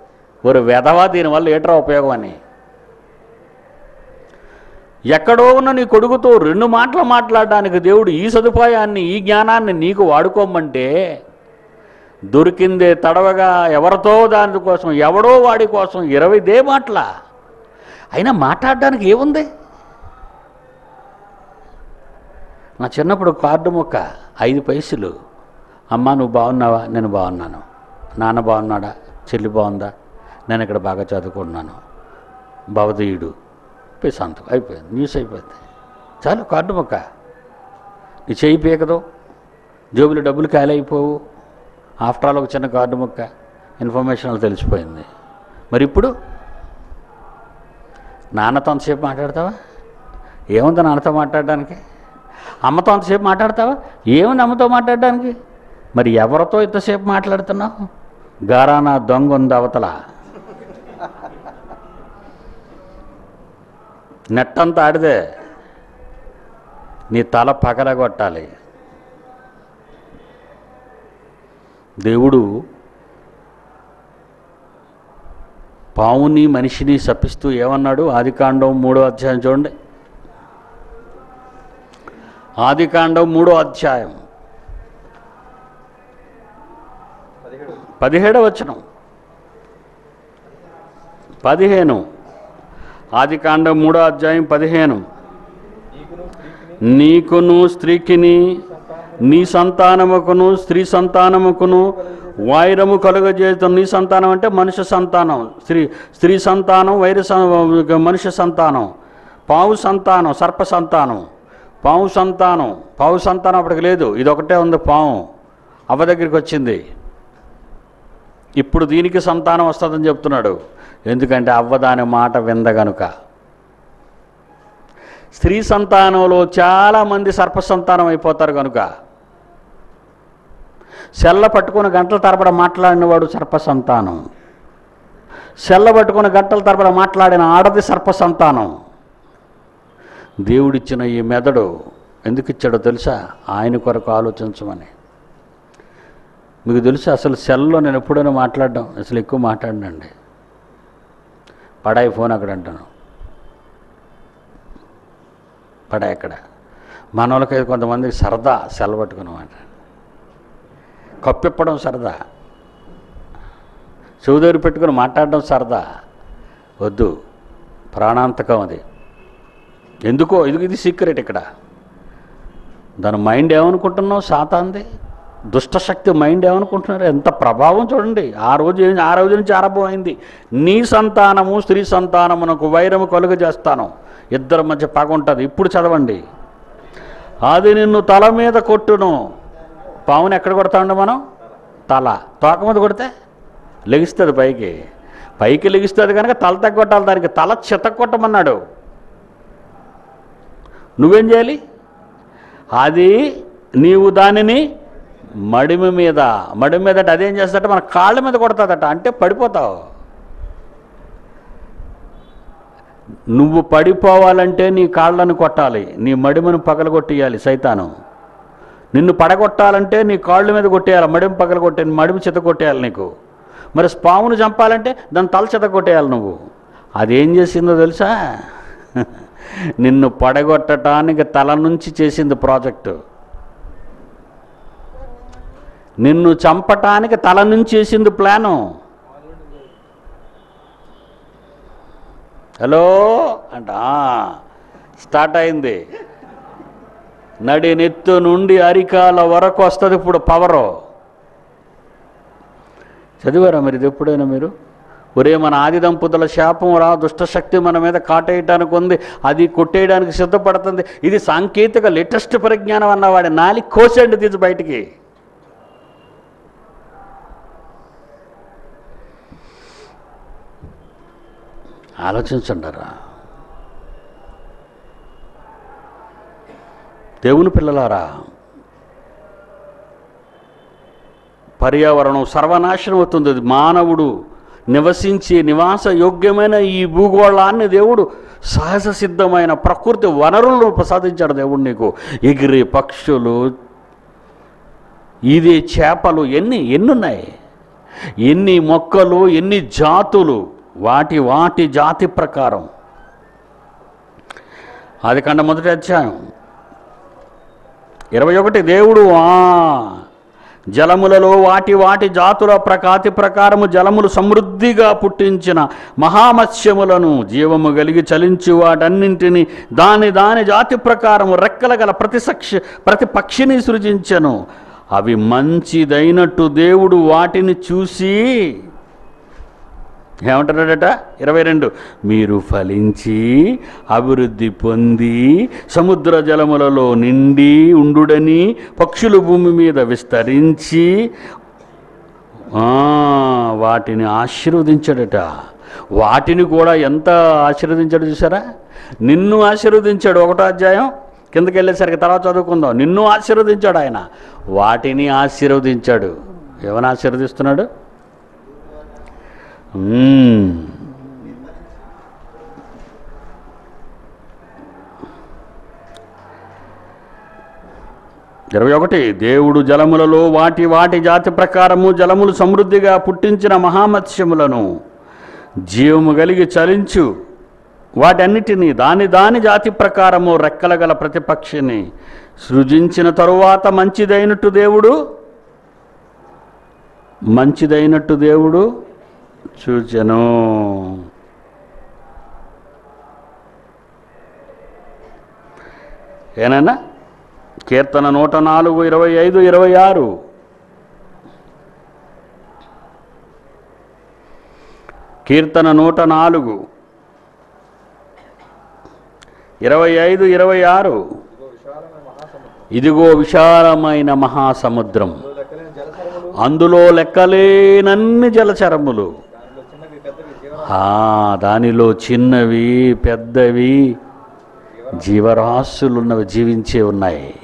ఒక వెధవ దీనివల్ల ఏట్రా ఉపయోగం అని ఎక్కడో ఉన్న నీ కొడుకుతో రెండు మాటలు మాట్లాడడానికి దేవుడు ఈ సదుపాయాన్ని ఈ జ్ఞానాన్ని నీకు వాడుకోమంటే దొరికిందే తడవగా ఎవరితో దాని కోసం ఎవడో వాడి కోసం ఇరవై దే అయినా మాట్లాడడానికి ఏముంది? నా చిన్నప్పుడు కార్డు మొక్క ఐదు పైసలు. అమ్మ నువ్వు బాగున్నావా? నేను బాగున్నాను. నాన్న బాగున్నాడా? చెల్లి బాగుందా? నేను ఇక్కడ బాగా చదువుకున్నాను భవదీయుడు. పోయి సంతకం అయిపోయింది. న్యూస్ అయిపోయింది. చాలు కార్డు మొక్క. నీ చేయి పీకదు. జోబులు డబ్బులు ఖాళీ అయిపోవు. ఆఫ్టర్ ఆల్ ఒక చిన్న కార్డు మొక్క. ఇన్ఫర్మేషన్ తెలిసిపోయింది. మరి ఇప్పుడు? నాన్నతో అంతసేపు మాట్లాడతావా? ఏముంది నాన్నతో మాట్లాడడానికి? అమ్మతో అంతసేపు మాట్లాడతావా? ఏముంది అమ్మతో మాట్లాడడానికి? మరి ఎవరితో ఇంతసేపు మాట్లాడుతున్నావు? గారానా దొంగ ఉంది అవతల. నెట్ అంతా ఆడిదే. నీ తల పగలగొట్టాలి. దేవుడు పావుని మనిషిని శపిస్తూ ఏమన్నాడు? ఆదికాండం మూడో అధ్యాయం చూడండి. ఆదికాండం మూడో అధ్యాయం. పదిహేడవ వచనం. పదిహేను. ఆదికాండం మూడో అధ్యాయం పదిహేను. నీకును స్త్రీకిని నీ సంతానముకును స్త్రీ సంతానముకును వైరము కలుగజేస్తాం నీ సంతానం అంటే మనుష్య సంతానం. స్త్రీ స్త్రీ సంతానం వైర మనుష్య సంతానం. పావు సంతానం సర్ప సంతానం. పావు సంతానం. పావు సంతానం అప్పటికి లేదు. ఇది ఒకటే ఉంది పావు. అవ్వ దగ్గరికి వచ్చింది. ఇప్పుడు దీనికి సంతానం వస్తుందని చెప్తున్నాడు. ఎందుకంటే అవ్వ దాని మాట వింద గనుక. స్త్రీ సంతానంలో చాలామంది సర్ప సంతానం అయిపోతారు కనుక సెల్ల పట్టుకుని గంటల తరబడి మాట్లాడినవాడు సర్ప సంతానం సెల్ల పట్టుకుని గంటల తరబడి మాట్లాడిన ఆడది సర్ప సంతానం దేవుడిచ్చిన ఈ మెదడు ఎందుకు ఇచ్చాడో తెలుసా? ఆయన కొరకు ఆలోచించమని. మీకు తెలుసా? అసలు సెల్లో నేను ఎప్పుడైనా మాట్లాడడం అసలు ఎక్కువ మాట్లాడినండి. పడాయి ఫోన్ అక్కడ అంటాను. పడాయి అక్కడ. మన వాళ్ళకైతే కొంతమందికి సరదా సెలవు పట్టుకున్నమాట. కప్పిప్పడం సరదా. చెవుదేరు పెట్టుకుని మాట్లాడడం సరదా. వద్దు ప్రాణాంతకం అది. ఎందుకో ఇది ఇది సీక్రెట్ ఇక్కడ? దాని మైండ్ ఏమనుకుంటున్నావు సాతాంది దుష్టశక్తి మైండ్ ఏమనుకుంటున్నారు? ఎంత ప్రభావం చూడండి. ఆ రోజు ఆ రోజు నుంచి ఆరంభమైంది. నీ సంతానము స్త్రీ సంతానమునకు వైరము కలుగ చేస్తాను ఇద్దరి మధ్య పగ ఉంటుంది. ఇప్పుడు చదవండి. అది నిన్ను తల మీద కొట్టును. పావును ఎక్కడ కొడతా కొడతాండి మనం? తల. తోక మీద కొడితే లెగిస్తుంది పైకి. పైకి లెగిస్తుంది కనుక తల తగ్గొట్టాలి దానికి. తల చిత కొట్టమన్నాడు. నువ్వేం చేయాలి? అది నీవు దానిని మడిమి మీద. మడిమి మీద అదేం చేస్తాడట మన కాళ్ళ మీద కొడతాదట. అంటే పడిపోతావు. నువ్వు పడిపోవాలంటే నీ కాళ్ళను కొట్టాలి. నీ మడిమను పగలగొట్టియాలి సైతాను. నిన్ను పడగొట్టాలంటే నీ కాళ్ళ మీద కొట్టేయాలి మడిమి పగల కొట్టేయాలి మడిమి చెత కొట్టేయాలి నీకు. మరి పామును చంపాలంటే దాని తల చెత కొట్టేయాలి నువ్వు. అదేం చేసిందో తెలుసా? *laughs* నిన్ను పడగొట్టడానికి తల నుంచి చేసింది ప్రాజెక్టు. నిన్ను చంపటానికి తల నుంచి చేసింది ప్లాను. హలో? అంట స్టార్ట్ అయింది. నడి నెత్తు నుండి అరికాల వరకు వస్తుంది ఇప్పుడు పవరు. చదివారా మరి ఇది ఎప్పుడైనా మీరు? ఒరే మన ఆది దంపతుల శాపం రా దుష్టశక్తి మన మీద కాటేయటానికి ఉంది అది కొట్టేయడానికి సిద్ధపడుతుంది. ఇది సాంకేతిక లేటెస్ట్ పరిజ్ఞానం అన్నవాడి నాలి కోసండి తీసి బయటికి. ఆలోచించండి రా. దేవుని పిల్లలారా పర్యావరణం సర్వనాశనం అవుతుంది. మానవుడు నివసించే నివాస యోగ్యమైన ఈ భూగోళాన్ని దేవుడు సహజ సిద్ధమైన ప్రకృతి వనరులను ప్రసాదించాడు దేవుడు నీకు. ఎగిరే పక్షులు ఇదే చేపలు ఎన్ని ఎన్నున్నాయి? ఎన్ని మొక్కలు ఎన్ని జాతులు? వాటి వాటి జాతి ప్రకారం. అది కండ మొదటి అధ్యాయం. ఇరవై ఒకటి దేవుడు ఆ జలములలో వాటి వాటి జాతుల ప్రకాతి ప్రకారము జలములు సమృద్ధిగా పుట్టించిన మహామత్స్యములను జీవము కలిగి చలించి వాటన్నింటినీ దాని దాని జాతి ప్రకారము రెక్కల గల ప్రతి సక్ష ప్రతి పక్షిని అవి మంచిదైనట్టు దేవుడు వాటిని చూసి ఏమంటున్నాడట? ఇరవై రెండు. మీరు ఫలించి అభివృద్ధి పొంది సముద్ర జలములలో నిండి ఉండుడని పక్షులు భూమి మీద విస్తరించి వాటిని ఆశీర్వదించాడట. వాటిని కూడా ఎంత ఆశీర్వదించాడు చూసారా నిన్ను ఆశీర్వదించాడు ఒకటో అధ్యాయం. కిందకి వెళ్ళేసరికి తర్వాత చదువుకుందాం. నిన్ను ఆశీర్వదించాడు ఆయన. వాటిని ఆశీర్వదించాడు. ఏమని ఆశీర్వదిస్తున్నాడు? ఇరవై ఒకటి దేవుడు జలములలో వాటి వాటి జాతి ప్రకారము జలములు సమృద్ధిగా పుట్టించిన మహామత్స్యములను జీవము కలిగి చలించు. వాటన్నిటినీ దాని దాని జాతి ప్రకారము రెక్కల గల ప్రతిపక్షిని సృజించిన తరువాత మంచిదైనట్టు దేవుడు? మంచిదైనట్టు దేవుడు? చూచెను. ఏనన్నా? కీర్తన నూట నాలుగు ఇరవై ఐదు ఇరవై ఆరు. కీర్తన నూట నాలుగు ఇరవై ఐదు ఇరవై ఆరు. ఇదిగో విశాలమైన మహాసముద్రం. అందులో లెక్కలేనన్ని జలచరములు. దానిలో చిన్నవి పెద్దవి జీవరాశులు పెద్దవి జీవరాశులున్నవి జీవించే ఉన్నాయి.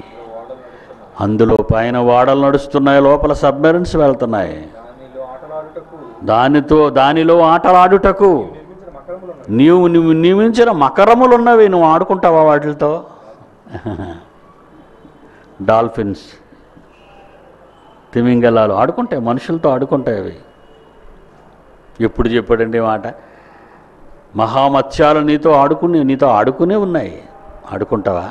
అందులో పైన వాడలు నడుస్తున్నాయి లోపల సబ్మెరిన్స్ వెళ్తున్నాయి. దానితో దానిలో ఆటలాడుటకు నీవు నువ్వు నియమించిన మకరములున్నవి నువ్వు ఆడుకుంటావా వాటితో? *laughs* డాల్ఫిన్స్ తిమింగలాలు ఆడుకుంటాయి మనుషులతో ఆడుకుంటాయి అవి. ఎప్పుడు చెప్పాడండి మాట? మహామత్స్యాలు నీతో ఆడుకునే నీతో ఆడుకునే ఉన్నాయి. ఆడుకుంటావా?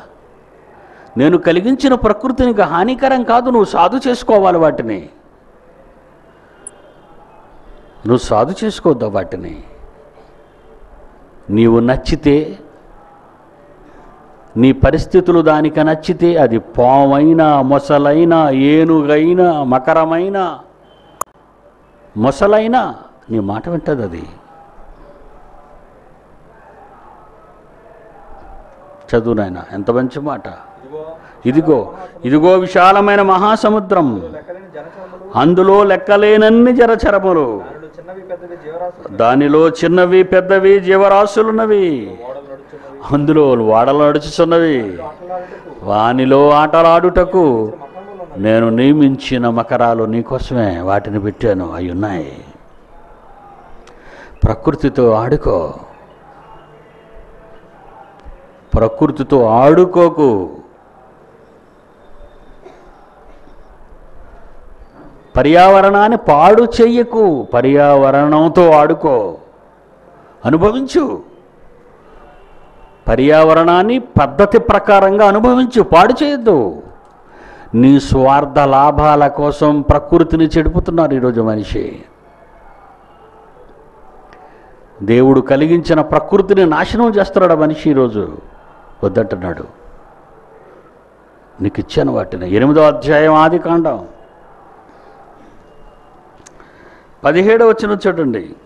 నేను కలిగించిన ప్రకృతి నీకు హానికరం కాదు నువ్వు సాధు చేసుకోవాలి వాటిని. నువ్వు సాధు చేసుకోవద్దా వాటిని. నీవు నచ్చితే నీ పరిస్థితులు దానికి నచ్చితే అది పామైనా మొసలైనా ఏనుగైనా మకరమైనా మొసలైనా నీ మాట వింటది అది. చదువు నాయన ఎంత మంచి మాట. ఇదిగో. ఇదిగో విశాలమైన మహాసముద్రం. అందులో లెక్కలేనన్ని జరచరములు. దానిలో చిన్నవి పెద్దవి జీవరాశులు దానిలో చిన్నవి పెద్దవి జీవరాశులున్నవి. అందులో వాడలు నడుచుచున్నవి. వానిలో ఆటలాడుటకు నేను నియమించిన మకరాలు నీకోసమే వాటిని పెట్టాను. అవి ఉన్నాయి ప్రకృతితో ఆడుకో. ప్రకృతితో ఆడుకోకు. పర్యావరణాన్ని పాడు చెయ్యకు. పర్యావరణంతో ఆడుకో. అనుభవించు. పర్యావరణాన్ని పద్ధతి ప్రకారంగా అనుభవించు. పాడు చేయొద్దు. నీ స్వార్థ లాభాల కోసం ప్రకృతిని చెడుపుతున్నారు ఈరోజు మనిషి. దేవుడు కలిగించిన ప్రకృతిని నాశనం చేస్తున్నాడు ఆ మనిషి ఈరోజు వద్దంటున్నాడు. నీకు ఇచ్చాను వాటిని. ఎనిమిదో అధ్యాయం ఆది కాండం. పదిహేడో వచ్చిన చూడండి.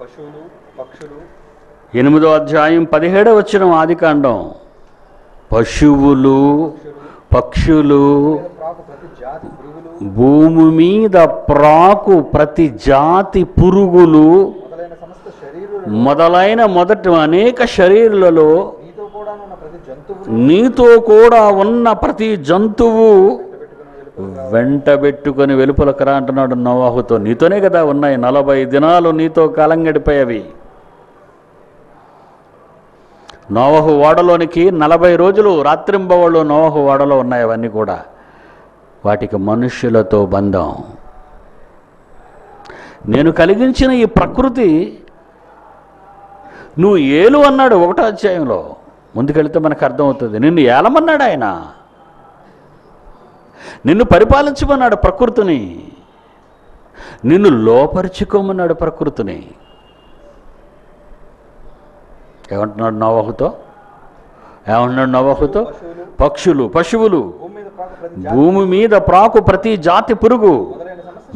పశువులు పక్షులు. ఎనిమిదో అధ్యాయం పదిహేడో వచ్చిన ఆది కాండం. పశువులు పక్షులు భూమి మీద ప్రాకు ప్రతి జాతి పురుగులు మొదలైన మొదటి అనేక శరీరులలో నీతో కూడా ఉన్న ప్రతి జంతువు వెంటబెట్టుకొని వెలుపలకు రా అంటున్నాడు నోవాహుతో. నీతోనే కదా ఉన్నాయి. నలభై దినాలు నీతో కాలం గడిపోయేవి. నోవహు ఓడలోనికి నలభై రోజులు రాత్రింబవళ్ళు నోవహు ఓడలో ఉన్నాయి అవన్నీ కూడా. వాటికి మనుష్యులతో బంధం. నేను కలిగించిన ఈ ప్రకృతి నువ్వు ఏలు అన్నాడు ఒకటో అధ్యాయంలో. ముందుకెళ్తే మనకు అర్థమవుతుంది. నిన్ను ఏలమన్నాడు ఆయన. నిన్ను పరిపాలించమన్నాడు ప్రకృతిని. నిన్ను లోపరుచుకోమన్నాడు ప్రకృతిని. ఏమంటున్నాడు నవహుతో? ఏమంటున్నాడు నవహుతో? పక్షులు పశువులు. భూమి మీద ప్రాకు ప్రతి జాతి పురుగు.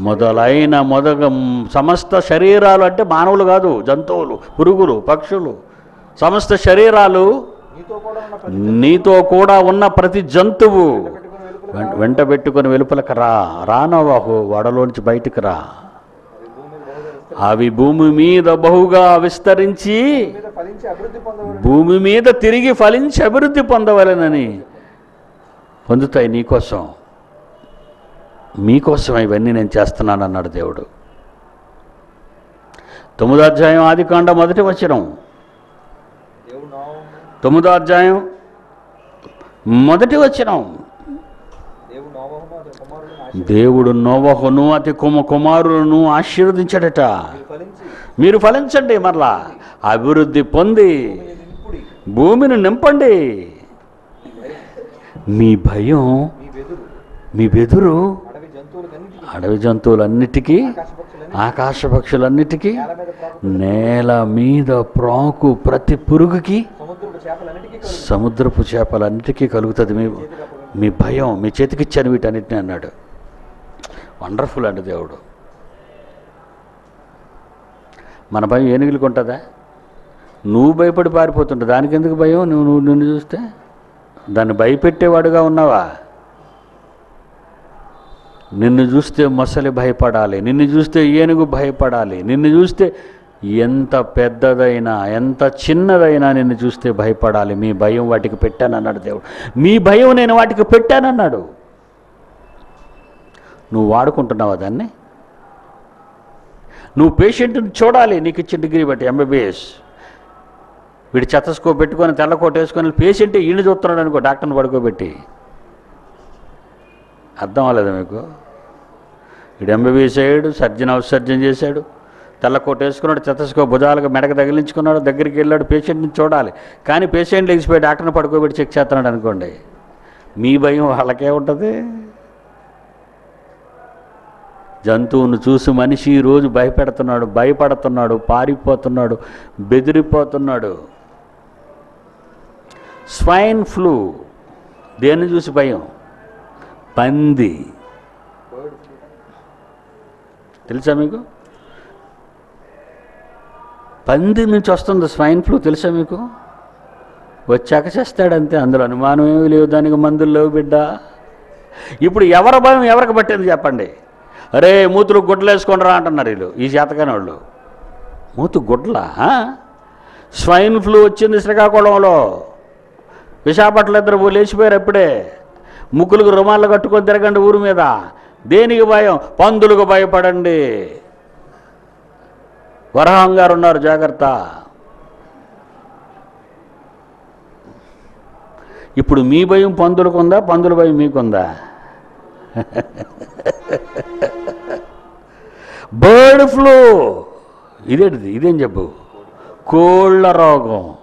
మొదలైన మొదగ సమస్త శరీరాలు అంటే మానవులు కాదు జంతువులు పురుగులు పక్షులు. సమస్త శరీరాలు నీతో కూడా ఉన్న ప్రతి జంతువు. వెంట వెంట పెట్టుకొని వెలుపలకు రా రానవాహు వడలోంచి బయటికి రా. అవి భూమి మీద బహుగా విస్తరించి భూమి మీద తిరిగి ఫలించి అభివృద్ధి పొందవలెనని పొందుతాయి నీకోసం మీకోసం ఇవన్నీ నేను చేస్తున్నాను అన్నాడు దేవుడు. తొమ్మిదో అధ్యాయం ఆది కాండ మొదటి వచనం. దేవుడు తొమ్మిదో అధ్యాయం మొదటి వచనం. దేవుడు నోవహును అతి కుమ కుమారులను ఆశీర్వదించాడట. మీరు ఫలించండి మరలా. అభివృద్ధి పొంది భూమిని నింపండి. మీ భయం మీ బెదురు. అడవి జంతువులన్నిటికీ ఆకాశ పక్షులని ఆకాశ పక్షులన్నిటికీ నేల మీద ప్రాకు ప్రతి పురుగుకి సముద్రపు చేపలన్నిటికీ కలుగుతుంది. మీ మీ భయం మీ చేతికిచ్చాను వీటన్నిటిని అన్నాడు. వండర్ఫుల్ అండి దేవుడు. మన భయం ఏనుగులకు ఉంటుందా? నువ్వు భయపడి పారిపోతుంటావు దానికి ఎందుకు భయం? నువ్వు నువ్వు నిన్ను చూస్తే? దాన్ని భయపెట్టేవాడుగా ఉన్నావా? నిన్ను చూస్తే మొసలి భయపడాలి నిన్ను చూస్తే ఏనుగు భయపడాలి నిన్ను చూస్తే ఎంత పెద్దదైనా ఎంత చిన్నదైనా నిన్ను చూస్తే భయపడాలి. మీ భయం వాటికి పెట్టానన్నాడు దేవుడు. మీ భయం నేను వాటికి పెట్టానన్నాడు. నువ్వు వాడుకుంటున్నావా దాన్ని? నువ్వు పేషెంట్ని చూడాలి నీకు ఇచ్చిన డిగ్రీ బట్టి ఎంబీబీఎస్ వీడు చెత్తస్కో పెట్టుకొని తెల్లకోట వేసుకొని పేషెంట్ ఈయన చూస్తున్నాడు అనుకో డాక్టర్ని పడుకోబెట్టి. అర్థం అవ్వలేదు మీకు? వీడు ఎంబీబీఎస్ అయ్యాడు సర్జన్ అవసర్జన్ చేశాడు తెల్లకోట వేసుకున్నాడు చెత్తస్కో భుజాలకు మెడక తగిలించుకున్నాడు దగ్గరికి వెళ్ళాడు పేషెంట్ని చూడాలి. కానీ పేషెంట్ లెగిసిపోయి డాక్టర్ని పడుకోబెట్టి చెక్ చేస్తున్నాడు అనుకోండి మీ భయం వాళ్ళకే ఉంటుంది. జంతువును చూసి మనిషి ఈరోజు భయపెడుతున్నాడు భయపడుతున్నాడు పారిపోతున్నాడు బెదిరిపోతున్నాడు. Swine flu. దేన్ని చూసి భయం? పంది. తెలుసా మీకు? పంది నుంచి వస్తుంది స్వైన్ ఫ్లూ తెలుసా మీకు? వచ్చాక చేస్తాడంతే అందులో అనుమానం ఏమీ లేవు దానికి మందులు లేవు బిడ్డ. ఇప్పుడు ఎవరి భయం ఎవరికి పట్టింది చెప్పండి? అరే మూతులు గుడ్డలు వేసుకొని రా అంటున్నారు వీళ్ళు ఈ చేతకాని వాళ్ళు మూతు గుడ్ల స్వైన్ ఫ్లూ వచ్చింది శ్రీకాకుళంలో. విశాఖపట్నం ఇద్దరు లేచిపోయారు అప్పుడే ముక్కులకు రుమాలు కట్టుకొని తిరగండి ఊరి మీద. దేనికి భయం? పందులకు భయపడండి. వరహం గారు ఉన్నారు జాగ్రత్త. ఇప్పుడు మీ భయం పందులకు ఉందా? పందుల భయం మీకుందా? Bird flu. ఇదేంటిది? ఇదేం చెప్పు? కోళ్ళ రోగం.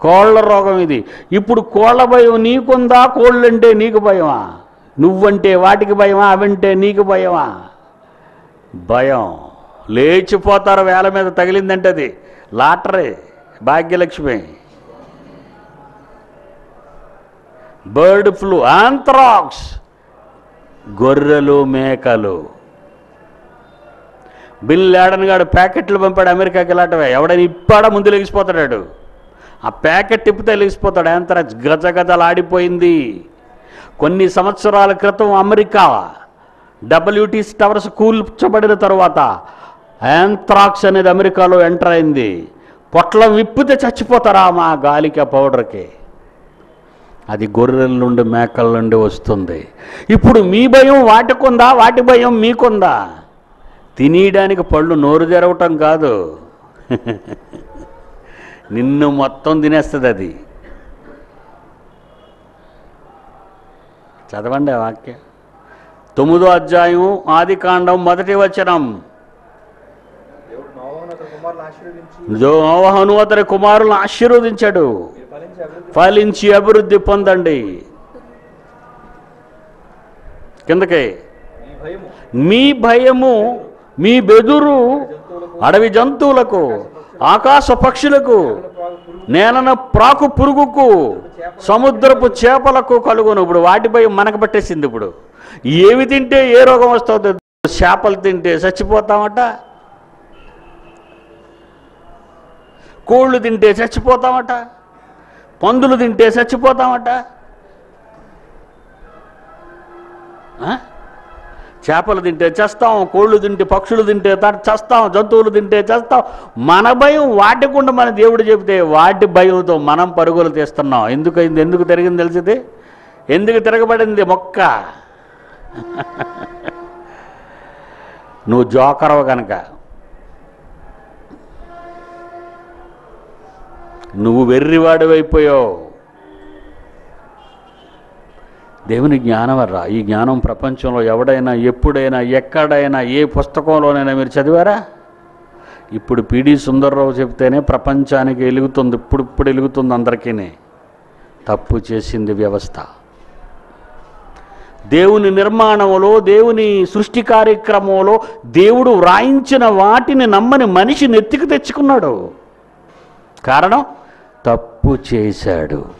కోళ్ళ రోగం ఇది. ఇప్పుడు కోళ్ళ భయం నీకుందా? కోళ్ళంటే నీకు భయమా? నువ్వంటే వాటికి భయమా? అవంటే నీకు భయమా? భయం. లేచిపోతారు వేల మీద తగిలిందంటే అది lottery Bhagyalakshmi. Bird flu anthrax గొర్రెలు మేకలు. బిల్ లాడన్ గాడు ప్యాకెట్లు పంపాడు అమెరికాకి ఇలాంటివే ఎవడైనా ఇప్పాడా? ముందు లెగిసిపోతాడు ఆ ప్యాకెట్ తిప్పితే తెలిసిపోతాడు. యాంథ్రాక్స్ గజగజలాడిపోయింది? కొన్ని సంవత్సరాల క్రితం అమెరికా డబ్ల్యూటీసీ టవర్స్ కూల్చబడిన తర్వాత యాంత్రాక్స్ అనేది అమెరికాలో ఎంటర్ అయింది. పొట్లం విప్పితే చచ్చిపోతారా మా గాలికి ఆ పౌడర్కి? అది గొర్రెల నుండి మేకల నుండి వస్తుంది. ఇప్పుడు మీ భయం వాటికుందా? వాటి భయం మీకుందా? తినేయడానికి పళ్ళు నోరు తెరవటం కాదు. *laughs* నిన్ను మొత్తం తినేస్తుంది అది చదవండి ఆ వాక్యం. తొమ్మిదో అధ్యాయం ఆది కాండం మొదటి వచనం. దేవుడు అతని కుమారులను నోవహను అతని కుమారులను ఆశీర్వదించాడు. ఫలించి అభివృద్ధి పొందండి. కిందకి. మీ భయము మీ భయము మీ బెదురు అడవి జంతువులకు ఆకాశ పక్షులకు నేలన ప్రాకు పురుగుకు సముద్రపు చేపలకు కలుగును. ఇప్పుడు వాటిపై మనకు పట్టేసింది ఇప్పుడు. ఏవి తింటే ఏ రోగం వస్తుంది చేపలు తింటే చచ్చిపోతామట. కోళ్ళు తింటే చచ్చిపోతామట. పందులు తింటే చచ్చిపోతామట. ఆ? చేపలు తింటే చేస్తాం కోళ్ళు తింటే పక్షులు తింటే చేస్తాం జంతువులు తింటే చేస్తాం. మన భయం వాటికుండా మన దేవుడు చెబితే వాటి భయంతో మనం పరుగులు తీస్తున్నాం. ఎందుకు అయింది ఎందుకు తిరిగింది తెలిసింది ఎందుకు తిరగబడింది మొక్క? నువ్వు జోకరవు కనుక నువ్వు వెర్రివాడివైపోయావు. దేవుని జ్ఞానం వర్రా ఈ జ్ఞానం ప్రపంచంలో ఎవడైనా ఎప్పుడైనా ఎక్కడైనా ఏ పుస్తకంలోనైనా మీరు చదివారా? ఇప్పుడు పిడి సుందర్రావు చెప్తేనే ప్రపంచానికి వెలుగుతుంది ఇప్పుడు ఇప్పుడు వెలుగుతుంది అందరికీ తప్పు చేసింది వ్యవస్థ. దేవుని నిర్మాణంలో దేవుని సృష్టి కార్యక్రమంలో దేవుడు వ్రాయించిన వాటిని నమ్మని మనిషి నెత్తికి తెచ్చుకున్నాడు. కారణం? తప్పు చేశాడు.